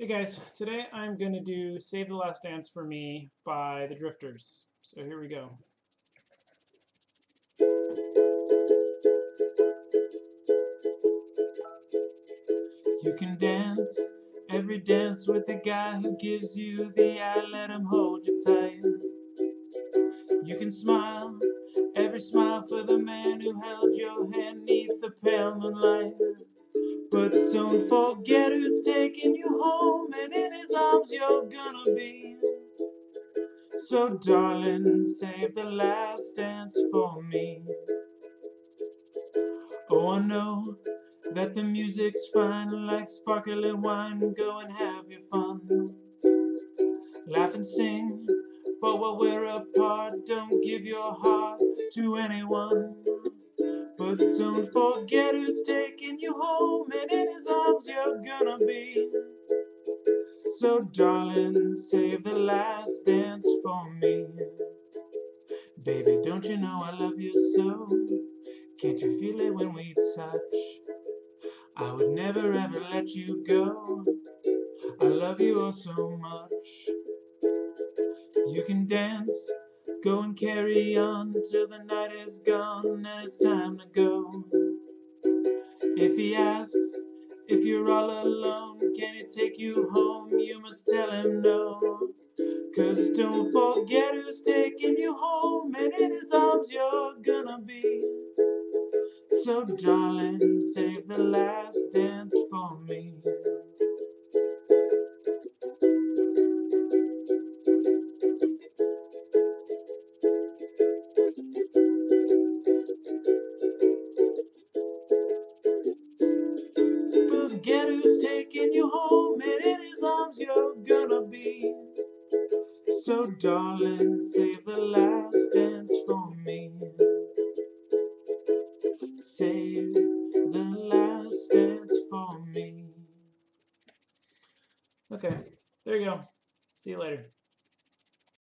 Hey guys, today I'm going to do Save the Last Dance for Me by the Drifters. So here we go. You can dance every dance with the guy who gives you the eye, let him hold you tight. You can smile every smile for the man who held your hand neath the pale moonlight. Don't forget who's taking you home, and in his arms you're gonna be. So, darling, save the last dance for me. Oh, I know that the music's fine, like sparkling wine. Go and have your fun. Laugh and sing, but while we're apart, don't give your heart to anyone. But don't forget who's taking you home, and in his arms you're gonna be. So, darling, save the last dance for me. Baby, don't you know I love you so? Can't you feel it when we touch? I would never ever let you go. I love you oh so much. You can dance Go and carry on till the night is gone and it's time to go. If he asks if you're all alone, can he take you home? You must tell him no. Cause don't forget who's taking you home, and in his arms you're gonna be. So, darling, save the last dance for me. Forget who's taking you home, and in his arms you're gonna be. So, darling, save the last dance for me. Save the last dance for me. Okay, there you go. See you later.